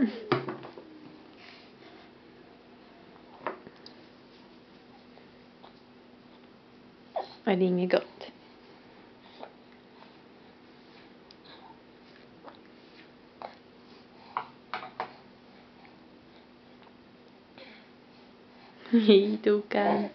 Ja, det är inget gott. Hej Tokan.